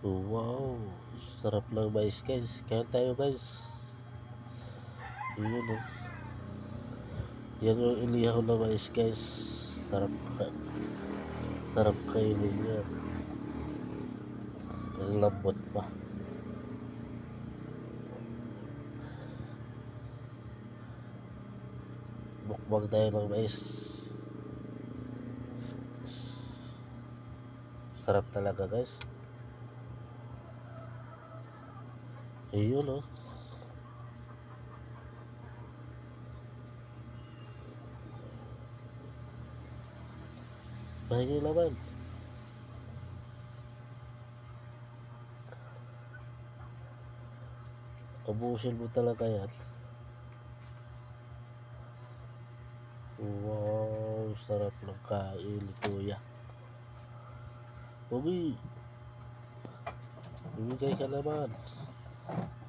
Wow. Sarap ng mais guys. Kaya tayo guys. Yun oh. Yan yung inihaw na mais guys. Sarap ka. Sarap kainin yan. Ang lambot pa. Mukbang tayo ng mais. Sarap talaga guys. Ayun oh. Bahingi naman. Ubusin mo talaga yan. Wow, sarap ng kain Kuya. Ubi. Bumigay ka naman. Thank you.